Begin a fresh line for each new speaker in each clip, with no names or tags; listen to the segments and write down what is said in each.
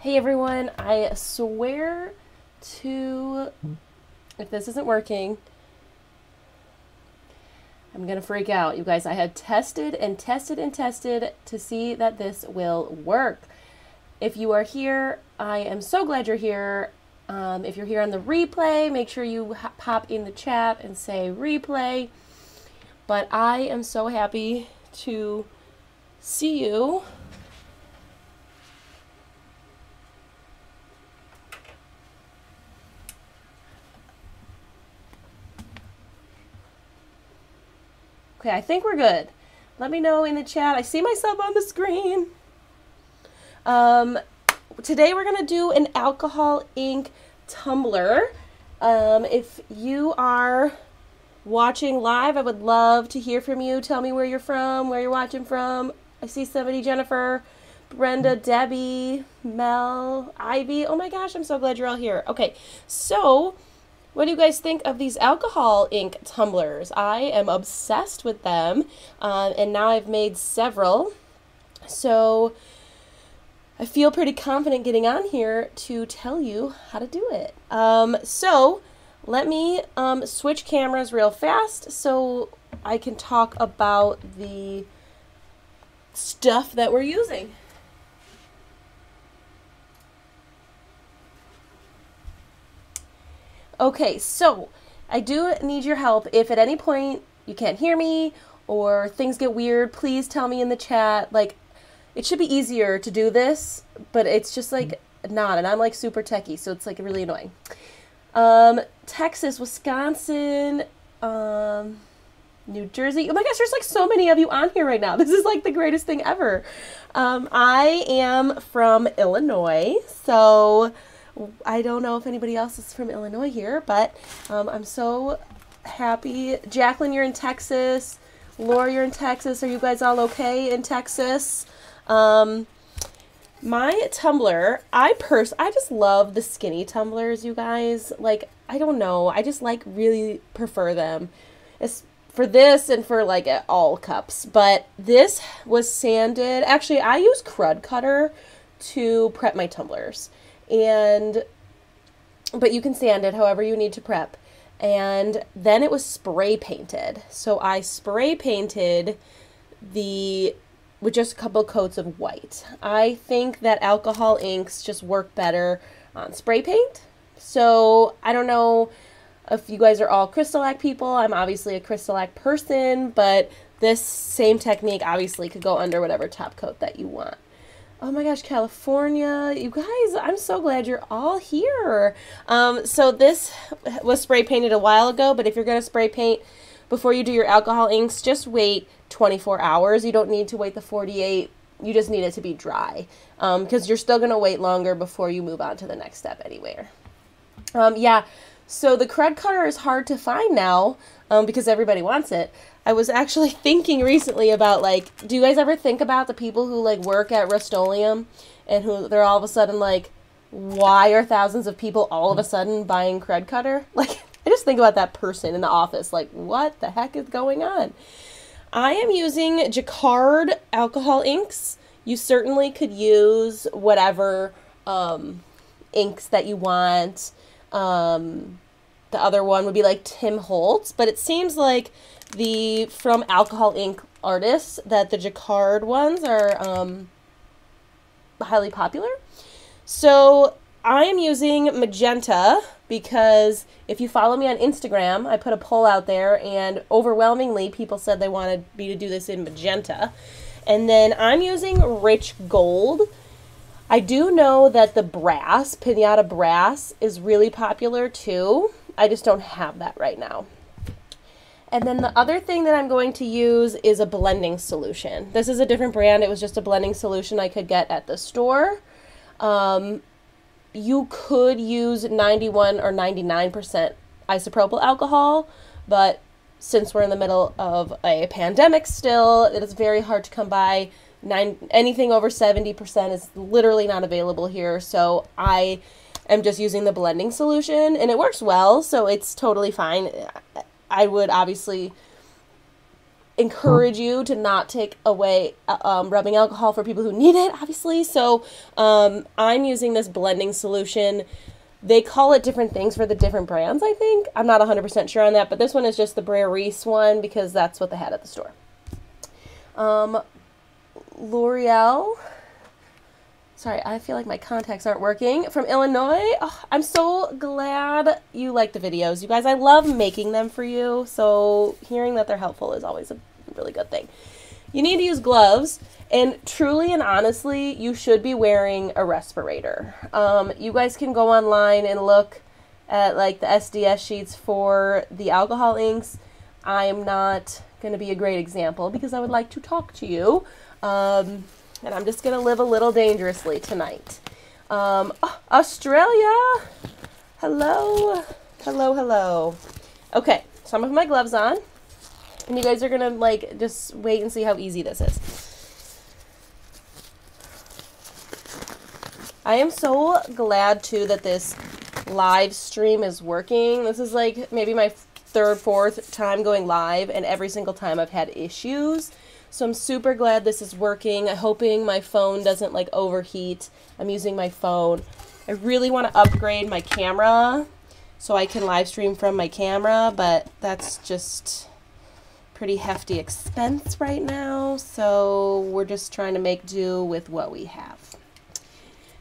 Hey everyone, I swear to. If this isn't working, I'm gonna freak out. You guys, I had tested and tested and tested to see that this will work. If you are here, I am so glad you're here. Um, if you're here on the replay, make sure you pop in the chat and say replay. But I am so happy to see you. Okay, I think we're good. Let me know in the chat. I see myself on the screen. Um, today we're gonna do an alcohol ink tumbler. Um, if you are watching live, I would love to hear from you. Tell me where you're from, where you're watching from. I see somebody, Jennifer, Brenda, Debbie, Mel, Ivy. Oh my gosh, I'm so glad you're all here. Okay, so what do you guys think of these alcohol ink tumblers? I am obsessed with them, um, and now I've made several. So I feel pretty confident getting on here to tell you how to do it. Um, so let me um, switch cameras real fast so I can talk about the stuff that we're using. Okay, so I do need your help. If at any point you can't hear me or things get weird, please tell me in the chat. Like, it should be easier to do this, but it's just like not. And I'm like super techie, so it's like really annoying. Um, Texas, Wisconsin, um, New Jersey. Oh my gosh, there's like so many of you on here right now. This is like the greatest thing ever. Um, I am from Illinois, so I don't know if anybody else is from Illinois here, but um, I'm so happy. Jacqueline, you're in Texas. Laura, you're in Texas. Are you guys all okay in Texas? Um, my tumbler, I pers I just love the skinny tumblers, you guys. Like, I don't know. I just like really prefer them. It's for this and for like all cups. But this was sanded. Actually, I use Krud Kutter to prep my tumblers and but you can sand it however you need to prep. And then it was spray painted. So I spray painted the with just a couple coats of white. I think that alcohol inks just work better on spray paint. So I don't know if you guys are all Crystalac people. I'm obviously a Crystalac person, but this same technique obviously could go under whatever top coat that you want. Oh my gosh, California. You guys, I'm so glad you're all here. Um, so this was spray painted a while ago, but if you're going to spray paint before you do your alcohol inks, just wait 24 hours. You don't need to wait the 48. You just need it to be dry because um, you're still going to wait longer before you move on to the next step anywhere. Um, yeah, so the Krudkutter is hard to find now um, because everybody wants it. I was actually thinking recently about like, do you guys ever think about the people who like work at Rust-Oleum and who they're all of a sudden like, why are thousands of people all of a sudden buying Krudkutter? Like, I just think about that person in the office, like, what the heck is going on? I am using Jacquard alcohol inks. You certainly could use whatever um, inks that you want. Um, the other one would be like Tim Holtz, but it seems like the from Alcohol Ink artists that the Jacquard ones are um, highly popular. So I am using magenta because if you follow me on Instagram, I put a poll out there and overwhelmingly people said they wanted me to do this in magenta. And then I'm using rich gold. I do know that the brass, pinata brass, is really popular too. I just don't have that right now. And then the other thing that I'm going to use is a blending solution. This is a different brand. It was just a blending solution I could get at the store. Um, you could use 91 or 99% isopropyl alcohol, but since we're in the middle of a pandemic still, it is very hard to come by. Nine, anything over 70% is literally not available here. So I am just using the blending solution and it works well. So it's totally fine. I would obviously encourage you to not take away uh, um, rubbing alcohol for people who need it, obviously. So um, I'm using this blending solution. They call it different things for the different brands, I think. I'm not 100% sure on that, but this one is just the Brea Reese one because that's what they had at the store. Um, L'Oreal. Sorry, I feel like my contacts aren't working. From Illinois. Oh, I'm so glad you like the videos. You guys, I love making them for you. So hearing that they're helpful is always a really good thing. You need to use gloves. And truly and honestly, you should be wearing a respirator. Um, you guys can go online and look at like the SDS sheets for the alcohol inks. I am not going to be a great example because I would like to talk to you. Um, and I'm just going to live a little dangerously tonight. Um, oh, Australia! Hello! Hello, hello. Okay, so I'm going to put my gloves on. And you guys are going to, like, just wait and see how easy this is. I am so glad, too, that this live stream is working. This is, like, maybe my third, fourth time going live, and every single time I've had issues. So I'm super glad this is working. I'm hoping my phone doesn't like overheat. I'm using my phone. I really want to upgrade my camera so I can live stream from my camera, but that's just pretty hefty expense right now. So we're just trying to make do with what we have.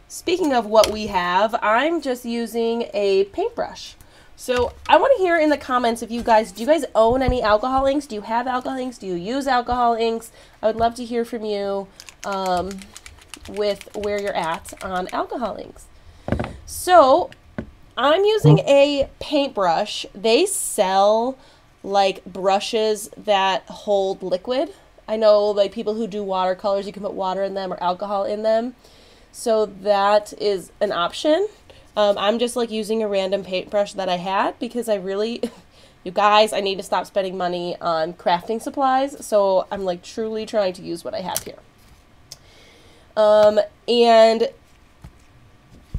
Speaking of what we have, I'm just using a paintbrush. So I want to hear in the comments if you guys, do you guys own any alcohol inks? Do you have alcohol inks? Do you use alcohol inks? I would love to hear from you um, with where you're at on alcohol inks. So I'm using a paintbrush. They sell like brushes that hold liquid. I know like people who do watercolors, you can put water in them or alcohol in them. So that is an option. Um, I'm just like using a random paintbrush that I had because I really, you guys, I need to stop spending money on crafting supplies. So I'm like truly trying to use what I have here. Um, and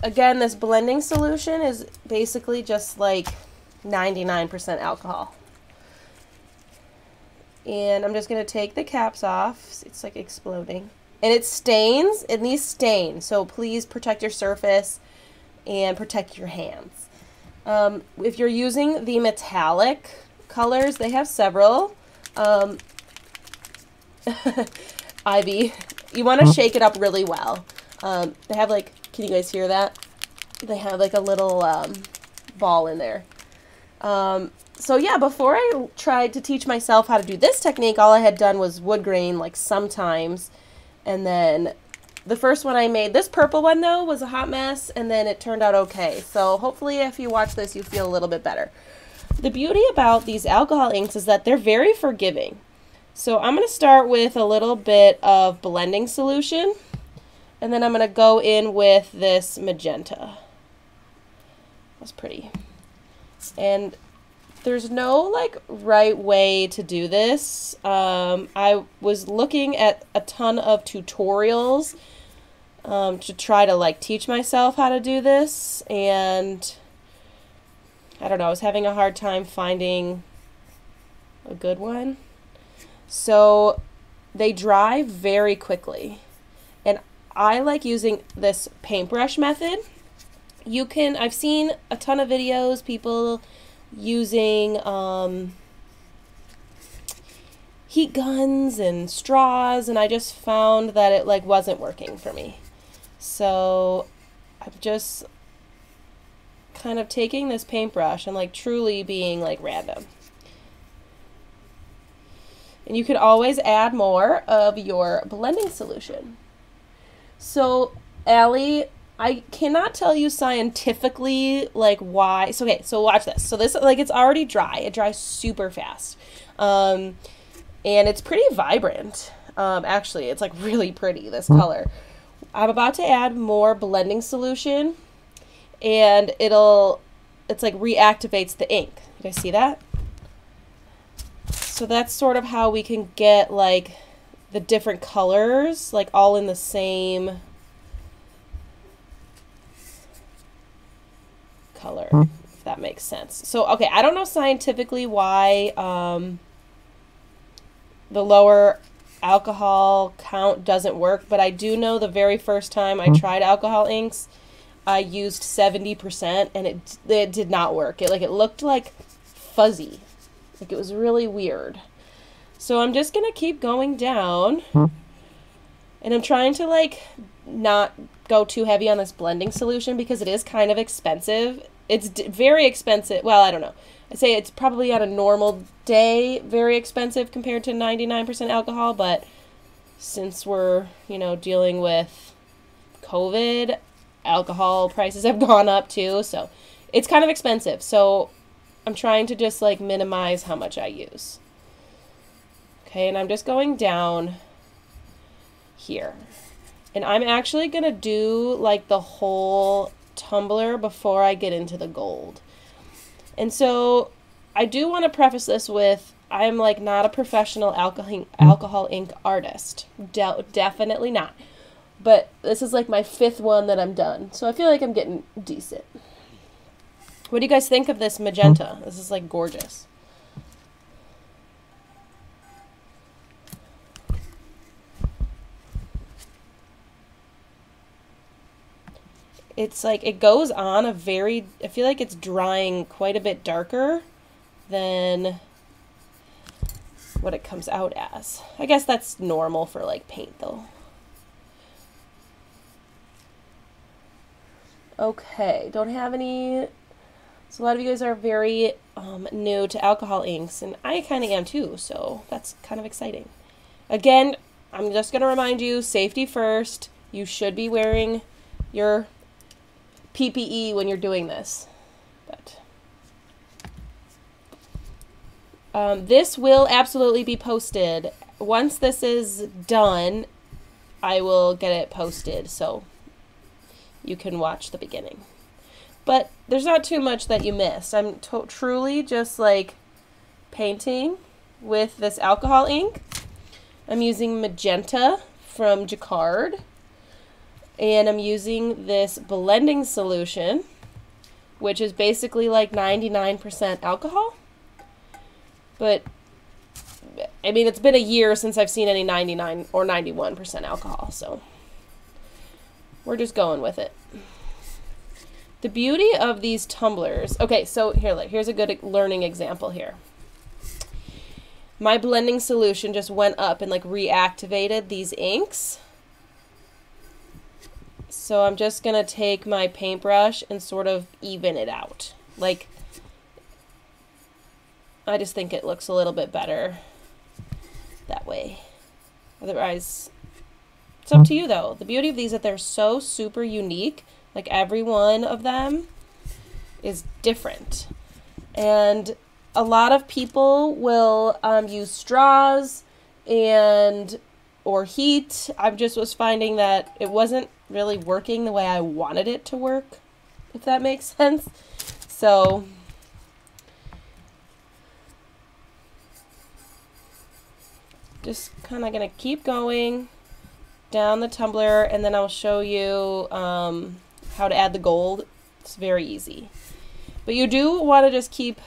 again, this blending solution is basically just like 99% alcohol. And I'm just going to take the caps off. It's like exploding. And it stains, and these stain. So please protect your surface and protect your hands. Um, if you're using the metallic colors, they have several. Um, Ivy, you want to shake it up really well. Um, they have like, can you guys hear that? They have like a little um, ball in there. Um, so yeah, before I tried to teach myself how to do this technique, all I had done was wood grain like sometimes. And then the first one I made, this purple one though, was a hot mess and then it turned out okay. So hopefully if you watch this, you feel a little bit better. The beauty about these alcohol inks is that they're very forgiving. So I'm going to start with a little bit of blending solution and then I'm going to go in with this magenta. That's pretty. And there's no like right way to do this. Um, I was looking at a ton of tutorials um, to try to like teach myself how to do this and I don't know, I was having a hard time finding a good one. So they dry very quickly. And I like using this paintbrush method. You can, I've seen a ton of videos, people using um, heat guns and straws, and I just found that it like wasn't working for me. So I'm just kind of taking this paintbrush and like truly being like random. And you can always add more of your blending solution. So, Allie, I cannot tell you scientifically like why. So okay, so watch this. So this like it's already dry. It dries super fast, um, and it's pretty vibrant. Um, actually, it's like really pretty. This color. I'm about to add more blending solution and it'll, it's like reactivates the ink. You guys see that? So that's sort of how we can get like the different colors, like all in the same color, if that makes sense. So, okay, I don't know scientifically why, um, the lower alcohol count doesn't work, but I do know the very first time I hmm. tried alcohol inks, I used 70% and it it did not work. It like it looked like fuzzy. Like it was really weird. So I'm just going to keep going down. Hmm. And I'm trying to like not go too heavy on this blending solution because it is kind of expensive. It's very expensive. Well, I don't know. I say it's probably on a normal day very expensive compared to 99% alcohol, but since we're, you know, dealing with COVID, alcohol prices have gone up too, so it's kind of expensive. So I'm trying to just like minimize how much I use. Okay, and I'm just going down here. And I'm actually going to do like the whole tumbler before I get into the gold. And so I do want to preface this with I'm like not a professional alcohol alcohol ink artist. De- definitely not. But this is like my fifth one that I'm done. So I feel like I'm getting decent. What do you guys think of this magenta? This is like gorgeous. It's like it goes on a very I feel like it's drying quite a bit darker than what it comes out as. I guess that's normal for like paint though. Okay, don't have any so a lot of you guys are very um, new to alcohol inks, and I kind of am too, so that's kind of exciting. Again, I'm just going to remind you, safety first. You should be wearing your PPE when you're doing this. But um, this will absolutely be posted. Once this is done, I will get it posted, so you can watch the beginning. But there's not too much that you missed. I'm truly just like painting with this alcohol ink. I'm using magenta from Jacquard. And I'm using this blending solution, which is basically like 99% alcohol. But I mean, it's been a year since I've seen any 99 or 91% alcohol, so we're just going with it. The beauty of these tumblers. Okay, so here, here's a good learning example here. My blending solution just went up and like reactivated these inks. So I'm just going to take my paintbrush and sort of even it out. Like, I just think it looks a little bit better that way. Otherwise, it's up to you though. The beauty of these is that they're so super unique like every one of them is different. And a lot of people will um, use straws and or heat. I just was finding that it wasn't really working the way I wanted it to work, if that makes sense. So just kind of going to keep going down the tumbler and then I'll show you um, how to add the gold. It's very easy. But you do want to just keep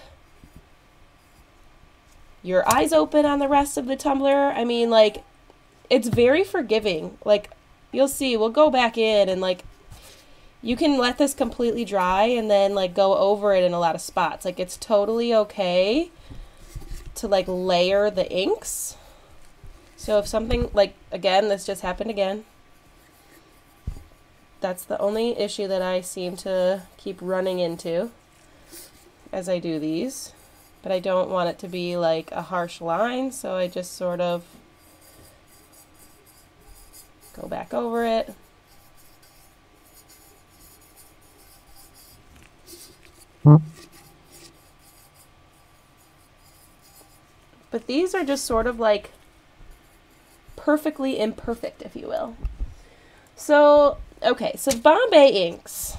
your eyes open on the rest of the tumbler. I mean, like, it's very forgiving. Like, you'll see, we'll go back in and, like, you can let this completely dry and then, like, go over it in a lot of spots. Like, it's totally okay to, like, layer the inks. So if something, like, again, this just happened again that's the only issue that I seem to keep running into as I do these. But I don't want it to be like a harsh line, so I just sort of go back over it. But these are just sort of like perfectly imperfect, if you will. So okay, so Bombay inks.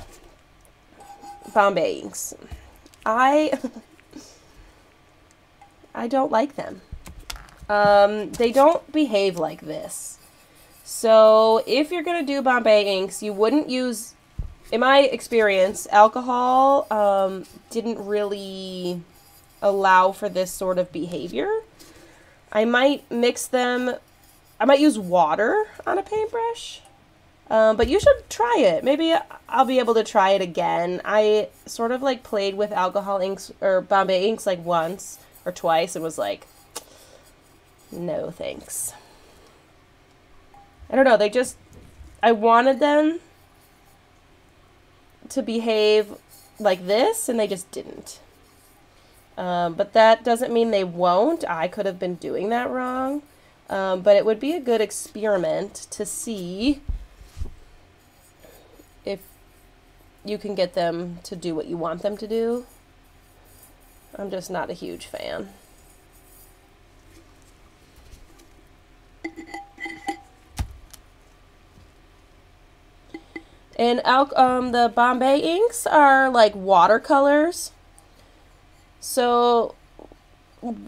Bombay inks. I I don't like them. Um, they don't behave like this. So if you're gonna do Bombay inks, you wouldn't use, in my experience, alcohol um, didn't really allow for this sort of behavior. I might mix them. I might use water on a paintbrush. Um, but you should try it. Maybe I'll be able to try it again. I sort of like played with alcohol inks or Bombay inks like once or twice and was like, no thanks. I don't know. They just, I wanted them to behave like this and they just didn't. Um, but that doesn't mean they won't. I could have been doing that wrong. Um, but it would be a good experiment to see if you can get them to do what you want them to do. I'm just not a huge fan. And um, the Bombay inks are like watercolors. So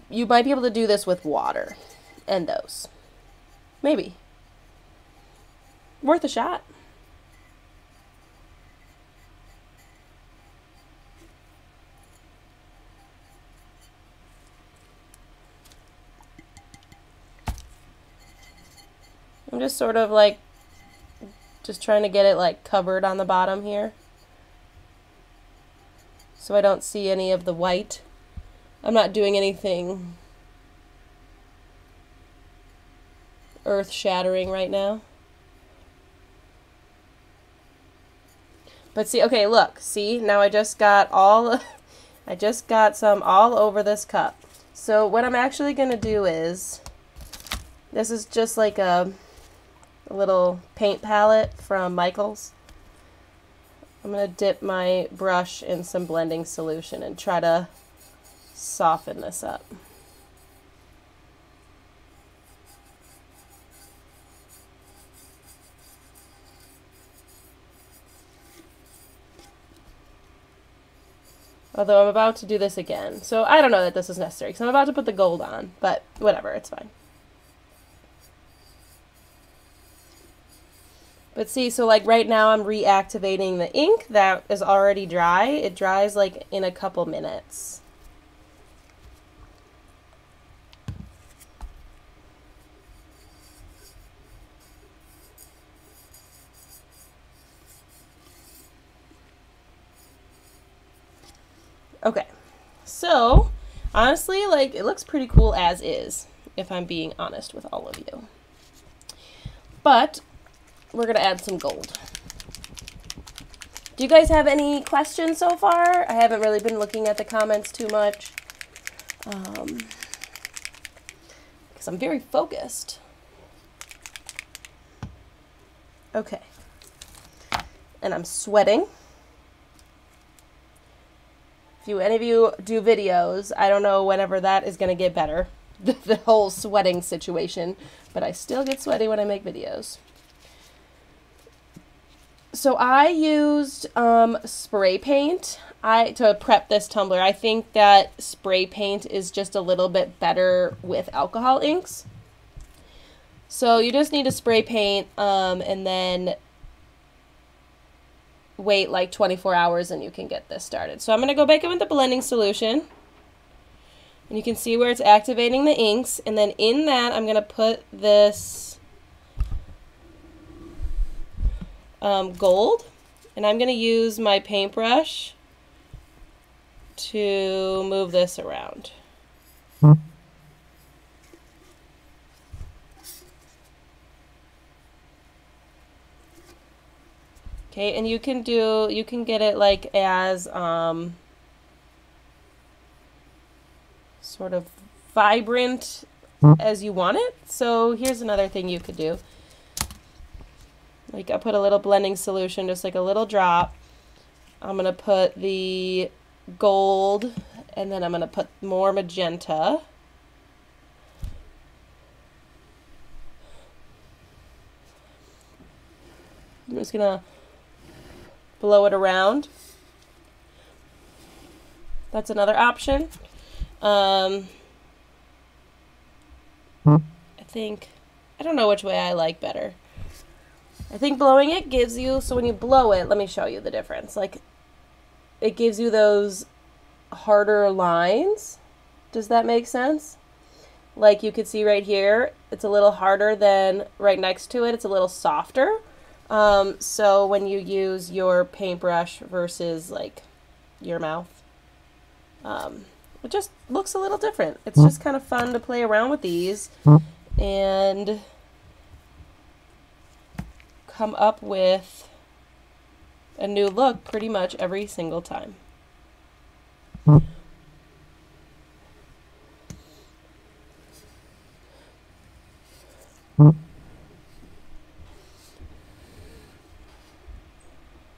you might be able to do this with water and those. Maybe. Worth a shot. I'm just sort of like just trying to get it like covered on the bottom here so I don't see any of the white. I'm not doing anything earth shattering right now. But see, okay, look, see, now I just got all, I just got some all over this cup. So what I'm actually going to do is, this is just like a a little paint palette from Michaels. I'm going to dip my brush in some blending solution and try to soften this up. Although I'm about to do this again. So I don't know that this is necessary because I'm about to put the gold on, but whatever, it's fine. But see, so like right now I'm reactivating the ink that is already dry. It dries like in a couple minutes. Okay, so honestly, like it looks pretty cool as is, if I'm being honest with all of you. But we're going to add some gold. Do you guys have any questions so far? I haven't really been looking at the comments too much. Um, because I'm very focused. Okay. And I'm sweating. If you any of you do videos, I don't know whenever that is going to get better. The, the whole sweating situation. But I still get sweaty when I make videos so I used um, spray paint I to prep this tumbler. I think that spray paint is just a little bit better with alcohol inks. So you just need to spray paint um, and then wait like 24 hours and you can get this started. So I'm going to go back in with the blending solution. And you can see where it's activating the inks. And then in that, I'm going to put this um, gold. And I'm going to use my paintbrush to move this around. Okay, and you can do, you can get it like as um, sort of vibrant as you want it. So here's another thing you could do. Like I put a little blending solution, just like a little drop. I'm going to put the gold and then I'm going to put more magenta. I'm just going to blow it around. That's another option. Um, I think, I don't know which way I like better. I think blowing it gives you, so when you blow it, let me show you the difference. Like, it gives you those harder lines. Does that make sense? like you can see right here, it's a little harder than right next to it. It's a little softer. Um, so when you use your paintbrush versus like your mouth, um, it just looks a little different. It's just kind of fun to play around with these and come up with a new look pretty much every single time.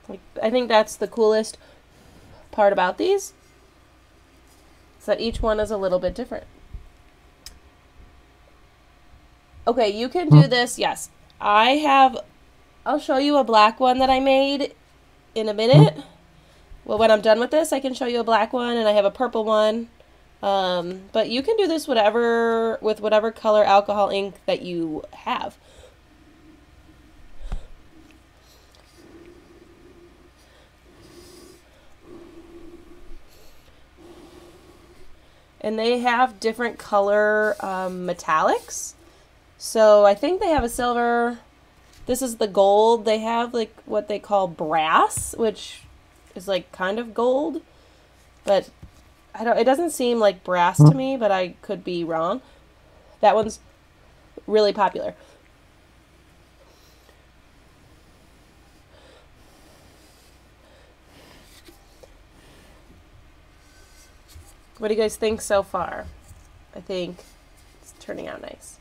Like, I think that's the coolest part about these. Is that each one is a little bit different. Okay, you can do hmm. this. Yes. I have I'll show you a black one that I made in a minute. Well, when I'm done with this, I can show you a black one and I have a purple one. Um, but you can do this whatever with whatever color alcohol ink that you have. And they have different color um, metallics. So I think they have a silver. This is the gold. They have like what they call brass, which is like kind of gold, but I don't. It doesn't seem like brass to hmm. me, but I could be wrong. That one's really popular. What do you guys think so far? I think it's turning out nice.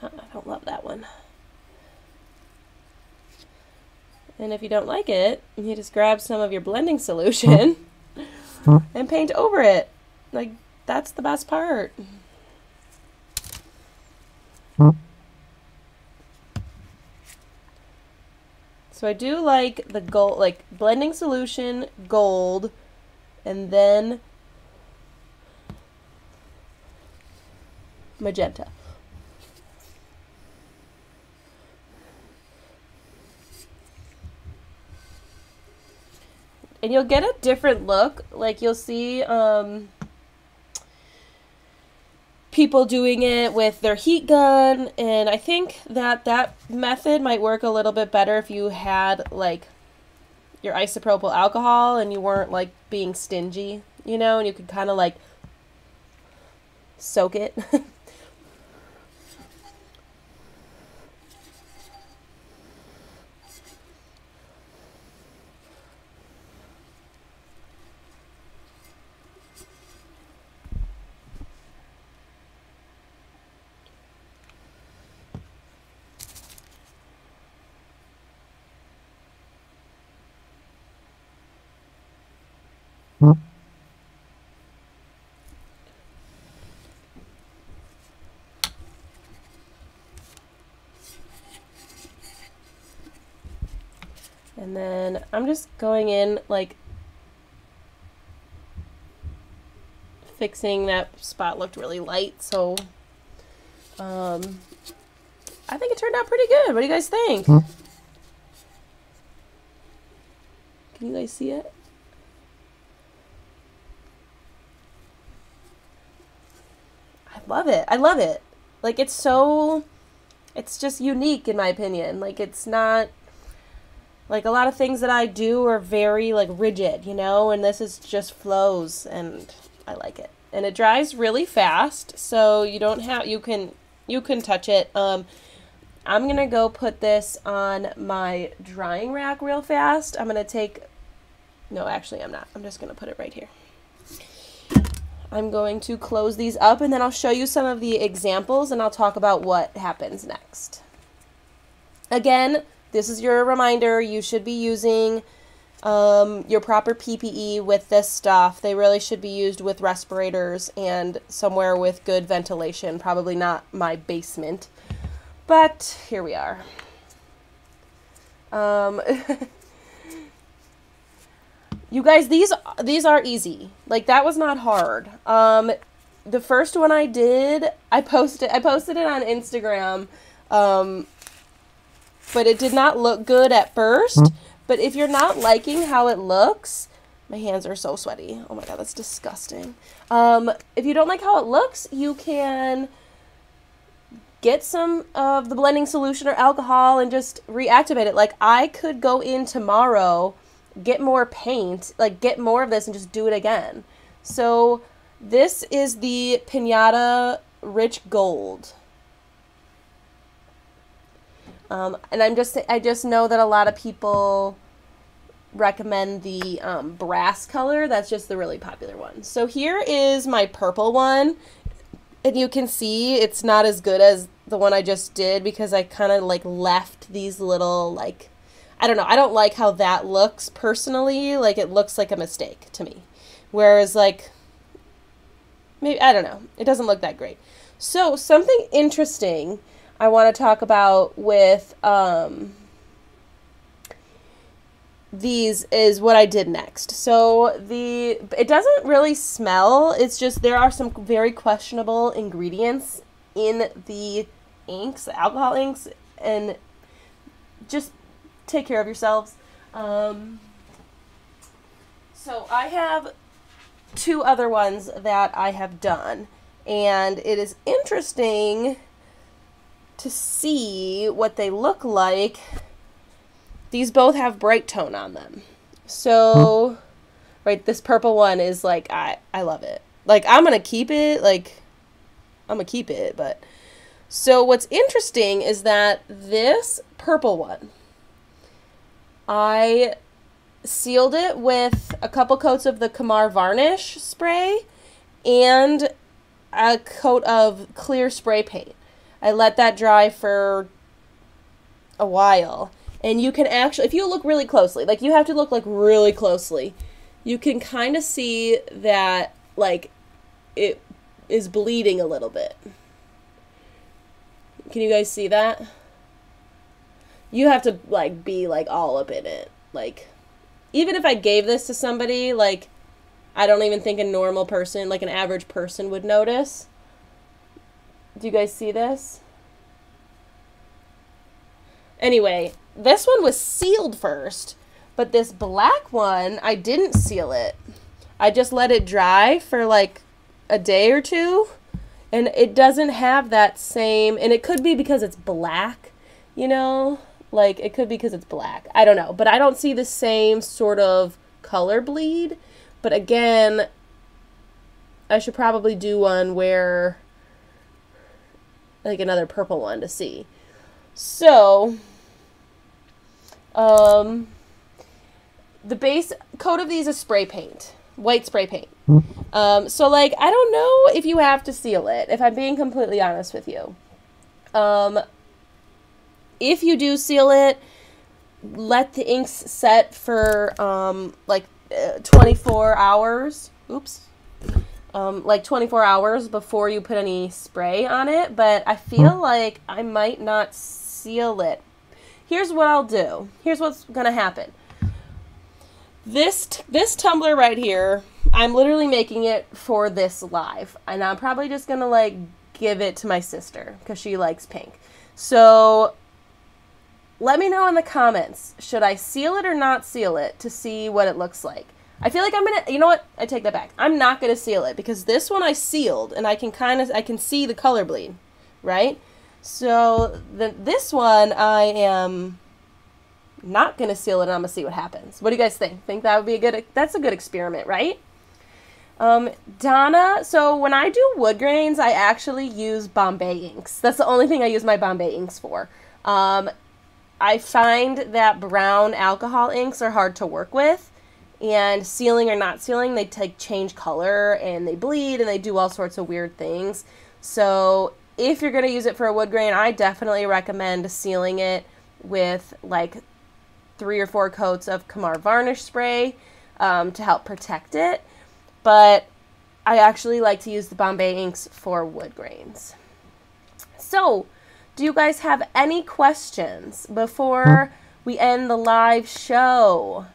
Uh, I don't love that one. And if you don't like it, you just grab some of your blending solution and paint over it. Like, that's the best part. So I do like the gold, like blending solution, gold, and then magenta. And you'll get a different look. Like you'll see um, people doing it with their heat gun, and I think that that method might work a little bit better if you had like your isopropyl alcohol and you weren't like being stingy, you know, and you could kind of like soak it. And then I'm just going in like fixing that spot looked really light, so um, I think it turned out pretty good. What do you guys think? Can you guys see it? Love it. I love it. Like it's so it's just unique in my opinion. Like it's not like a lot of things that I do are very like rigid, you know, and this is just flows and I like it. And it dries really fast, so you don't have you can you can touch it. Um I'm going to go put this on my drying rack real fast. I'm going to take No, actually I'm not. I'm just going to put it right here. I'm going to close these up and then I'll show you some of the examples and I'll talk about what happens next. Again, this is your reminder. You should be using um, your proper PPE with this stuff. They really should be used with respirators and somewhere with good ventilation. Probably not my basement. But here we are. Um, You guys, these these are easy. Like that was not hard. Um, the first one I did, I posted I posted it on Instagram, um, but it did not look good at first. Mm-hmm. But if you're not liking how it looks, my hands are so sweaty. Oh my god, that's disgusting. Um, if you don't like how it looks, you can get some of the blending solution or alcohol and just reactivate it. Like I could go in tomorrow, get more paint, like get more of this and just do it again. So this is the Pinata Rich Gold. Um, and I'm just I just know that a lot of people recommend the um, brass color. That's just the really popular one. So here is my purple one. And you can see it's not as good as the one I just did because I kind of like left these little like I don't know. I don't like how that looks personally. Like it looks like a mistake to me. Whereas like maybe I don't know. It doesn't look that great. So something interesting I want to talk about with um, these is what I did next. So the it doesn't really smell. It's just there are some very questionable ingredients in the inks, alcohol inks, and just take care of yourselves. Um, so I have two other ones that I have done, and it is interesting to see what they look like. These both have Brite Tone on them. So, right, this purple one is like, I, I love it. Like, I'm going to keep it. Like, I'm going to keep it. But, so what's interesting is that this purple one, I sealed it with a couple coats of the Kamar varnish spray and a coat of clear spray paint. I let that dry for a while. And you can actually, if you look really closely, like you have to look like really closely, you can kind of see that like it is bleeding a little bit. Can you guys see that? You have to like be like all up in it. Like even if I gave this to somebody, like I don't even think a normal person, like an average person would notice. Do you guys see this? Anyway, this one was sealed first, but this black one, I didn't seal it. I just let it dry for like a day or two, and it doesn't have that same, and it could be because it's black, you know? Like, it could be because it's black. I don't know. But I don't see the same sort of color bleed. But again, I should probably do one where like another purple one to see. So, um, the base coat of these is spray paint, white spray paint. Um, so like I don't know if you have to seal it. If I'm being completely honest with you, um, if you do seal it, let the inks set for um, like uh, 24 hours. Oops um, like 24 hours before you put any spray on it, but I feel like I might not seal it. Here's what I'll do. Here's what's going to happen. This this tumbler right here, I'm literally making it for this live, and I'm probably just going to like give it to my sister cuz she likes pink. So let me know in the comments, should I seal it or not seal it to see what it looks like? I feel like I'm gonna. You know what? I take that back. I'm not gonna seal it because this one I sealed, and I can kind of I can see the color bleed, right? So the this one I am not gonna seal it. and I'm gonna see what happens. What do you guys think? Think that would be a good? That's a good experiment, right? Um, Donna, so when I do wood grains, I actually use Bombay inks. That's the only thing I use my Bombay inks for. Um, I find that brown alcohol inks are hard to work with and sealing or not sealing they take change color and they bleed and they do all sorts of weird things. So if you're going to use it for a wood grain i definitely recommend sealing it with like three or four coats of kamar varnish spray um, to help protect it. But i actually like to use the bombay inks for wood grains. So do you guys have any questions before we end the live show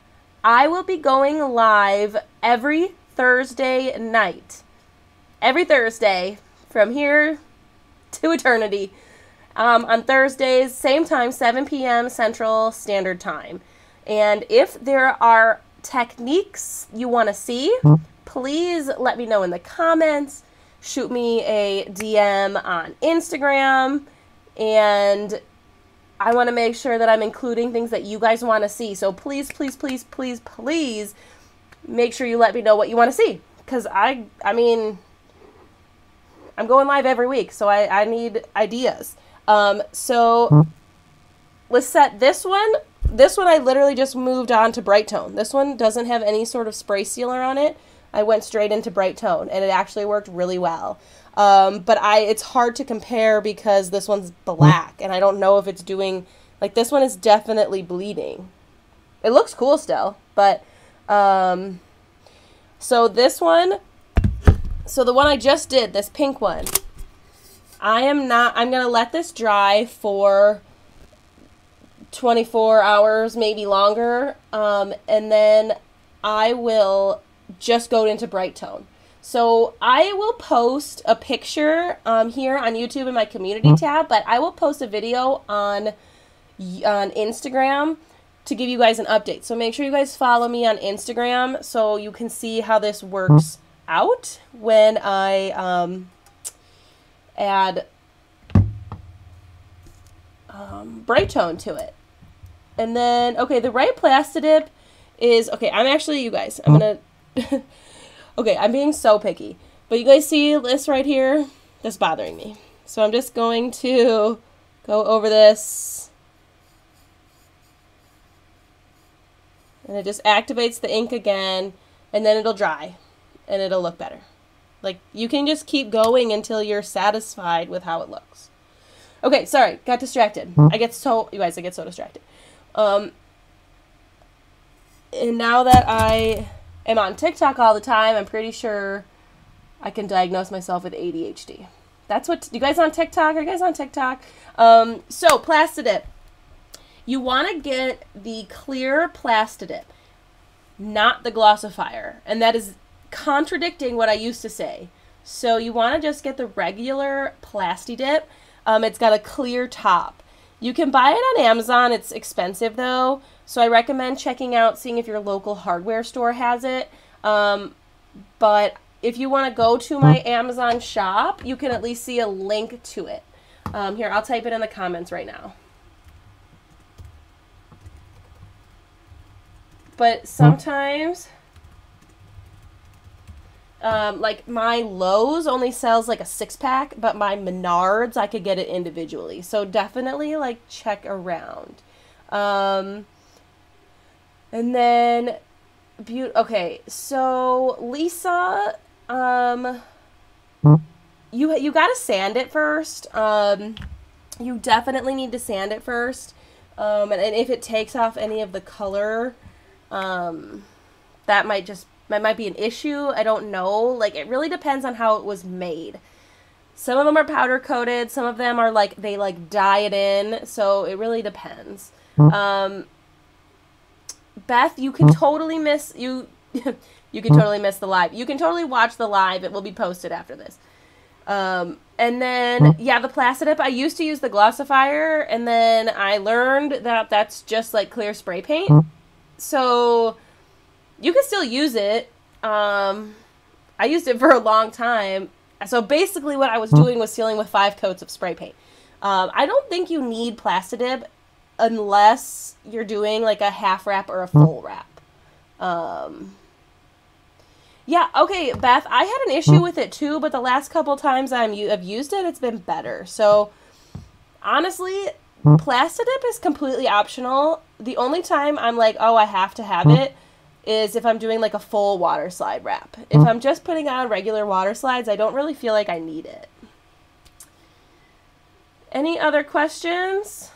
I will be going live every Thursday night. Every Thursday from here to eternity. Um, on Thursdays, same time, 7 p.m. Central Standard Time. And if there are techniques you want to see, please let me know in the comments. Shoot me a DM on Instagram. And I want to make sure that I'm including things that you guys want to see. So please, please, please, please, please make sure you let me know what you want to see. Because I, I mean, I'm going live every week, so I, I need ideas. Um, so let's set this one. This one I literally just moved on to Brite Tone. This one doesn't have any sort of spray sealer on it. I went straight into Brite Tone, and it actually worked really well. Um, but I it's hard to compare because this one's black, and I don't know if it's doing like this one is definitely bleeding. It looks cool still, but um, so this one, so the one I just did, this pink one, I am not. I'm gonna let this dry for 24 hours, maybe longer, um, and then I will just go into Brite Tone. So I will post a picture um, here on YouTube in my community tab, but I will post a video on on Instagram to give you guys an update. So make sure you guys follow me on Instagram so you can see how this works out when I um, add um, Brite Tone to it. And then, okay, the right plastidip is, okay, I'm actually, you guys, I'm going to Okay, I'm being so picky. But you guys see this right here? That's bothering me. So I'm just going to go over this. And it just activates the ink again. And then it'll dry. And it'll look better. Like, you can just keep going until you're satisfied with how it looks. Okay, sorry. Got distracted. I get so... You guys, I get so distracted. Um, and now that I am on TikTok all the time, I'm pretty sure I can diagnose myself with ADHD. That's what you guys on TikTok? Are you guys on TikTok? Um, so Plastidip, you want to get the clear Plastidip, not the glossifier, and that is contradicting what I used to say. So you want to just get the regular Plastidip. Um, it's got a clear top. You can buy it on Amazon. It's expensive though. So I recommend checking out, seeing if your local hardware store has it. Um, but if you want to go to my Amazon shop, you can at least see a link to it. Um, here, I'll type it in the comments right now. But sometimes, um, like my Lowe's only sells like a six pack, but my Menards, I could get it individually. So definitely like check around. Um, and then, be- okay, so Lisa, um, you you gotta sand it first. Um, you definitely need to sand it first. Um, and, and if it takes off any of the color, um, that might just that might be an issue. I don't know. Like it really depends on how it was made. Some of them are powder coated. Some of them are like they like dye it in. So it really depends. Um, Beth, you can totally miss you. you can totally miss the live. You can totally watch the live. It will be posted after this. Um, and then yeah, the Plastidip. I used to use the glossifier, and then I learned that that's just like clear spray paint. So you can still use it. Um, I used it for a long time. So basically, what I was doing was sealing with five coats of spray paint. Um, I don't think you need Plastidip unless you're doing like a half wrap or a hmm. full wrap. Um, yeah, okay, Beth, I had an issue hmm. with it too, but the last couple times I'm I've used it, it's been better. So honestly, hmm. Plastidip is completely optional. The only time I'm like, oh, I have to have it is if I'm doing like a full water slide wrap. If I'm just putting on regular water slides, I don't really feel like I need it. Any other questions?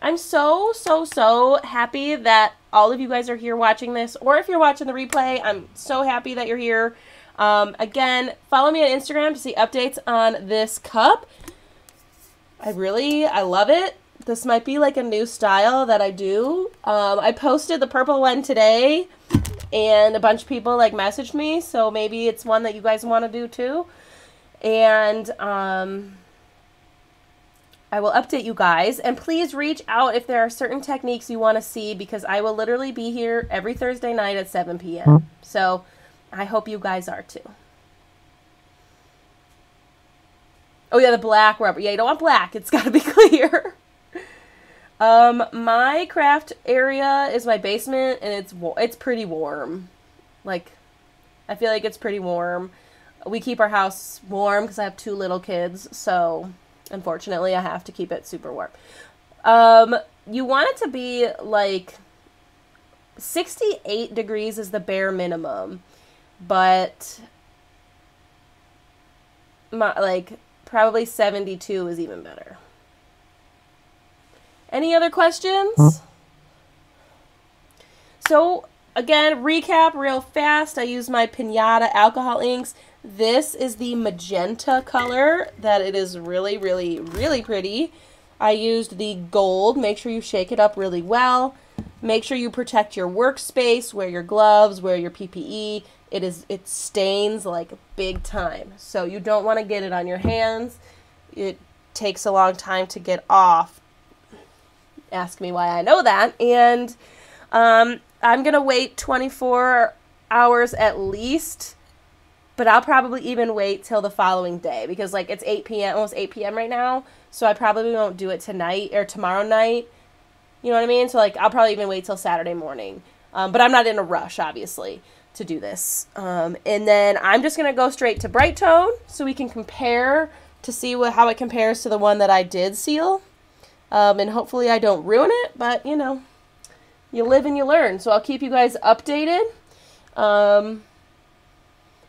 I'm so, so, so happy that all of you guys are here watching this. Or if you're watching the replay, I'm so happy that you're here. Um, again, follow me on Instagram to see updates on this cup. I really, I love it. This might be like a new style that I do. Um, I posted the purple one today, and a bunch of people like messaged me, so maybe it's one that you guys want to do too. And um, I will update you guys. And please reach out if there are certain techniques you want to see because I will literally be here every Thursday night at 7 p.m. So I hope you guys are too. Oh yeah, the black rubber. Yeah, you don't want black. It's got to be clear. um, my craft area is my basement, and it's it's pretty warm. Like, I feel like it's pretty warm. We keep our house warm because I have two little kids, so unfortunately, I have to keep it super warm. Um, you want it to be like 68 degrees is the bare minimum, but my like Probably 72 is even better. Any other questions? So, again, recap real fast. I use my Pinata alcohol inks. This is the magenta color that it is really, really, really pretty. I used the gold. Make sure you shake it up really well. Make sure you protect your workspace, wear your gloves, wear your PPE. It is it stains like big time. So you don't want to get it on your hands. It takes a long time to get off. Ask me why I know that. And um, I'm going to wait 24 hours at least but I'll probably even wait till the following day because like it's 8 p.m. almost 8 p.m. right now, so I probably won't do it tonight or tomorrow night. You know what I mean? So like I'll probably even wait till Saturday morning. Um, but I'm not in a rush, obviously to do this. Um, and then I'm just going to go straight to Brite Tone so we can compare to see what, how it compares to the one that I did seal. Um, and hopefully I don't ruin it, but you know, you live and you learn. So I'll keep you guys updated. Um,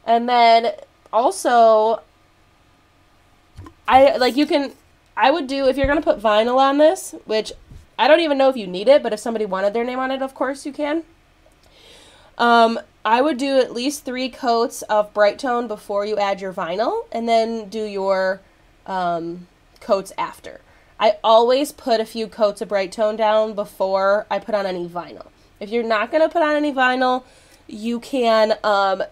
and then also, I like you can, I would do, if you're going to put vinyl on this, which I don't even know if you need it, but if somebody wanted their name on it, of course you can. Um, I would do at least three coats of Brite Tone before you add your vinyl, and then do your um, coats after. I always put a few coats of Brite Tone down before I put on any vinyl. If you're not going to put on any vinyl, you can um,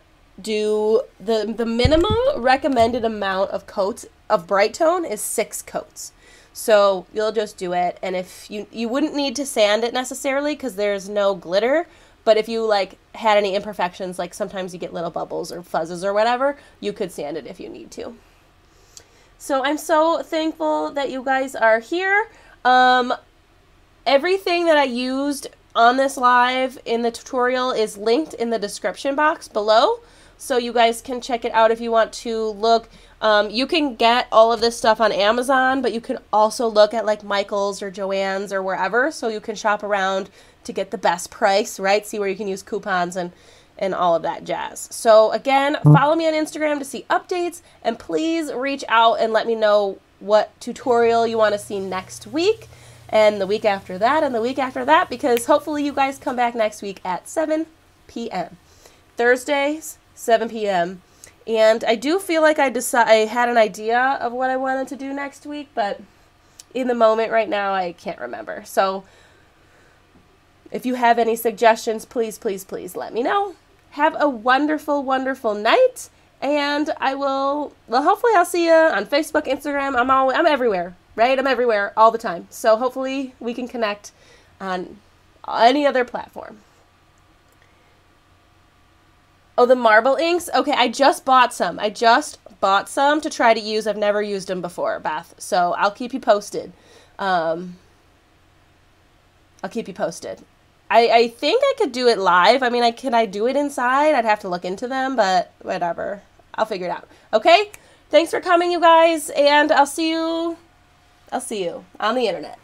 do the the minimum recommended amount of coats of Brite Tone is six coats. So you'll just do it, and if you you wouldn't need to sand it necessarily because there's no glitter, but if you like had any imperfections, like sometimes you get little bubbles or fuzzes or whatever, you could sand it if you need to. So I'm so thankful that you guys are here. Um, everything that I used on this live in the tutorial is linked in the description box below. So you guys can check it out if you want to look. Um, you can get all of this stuff on Amazon, but you can also look at like Michael's or Joann's or wherever. So you can shop around to get the best price, right? See where you can use coupons and and all of that jazz. So again, follow me on Instagram to see updates and please reach out and let me know what tutorial you want to see next week and the week after that and the week after that because hopefully you guys come back next week at 7 p.m. Thursdays, 7 p.m. And I do feel like I decide I had an idea of what I wanted to do next week, but in the moment right now I can't remember. So if you have any suggestions, please, please, please let me know. Have a wonderful, wonderful night. And I will, well, hopefully I'll see you on Facebook, Instagram. I'm all, I'm everywhere, right? I'm everywhere all the time. So hopefully we can connect on any other platform. Oh, the marble inks? Okay, I just bought some. I just bought some to try to use. I've never used them before, Beth. So I'll keep you posted. Um, I'll keep you posted. I, I think I could do it live. I mean, I can I do it inside? I'd have to look into them, but whatever. I'll figure it out. Okay? Thanks for coming, you guys, and I'll see you I'll see you on the internet.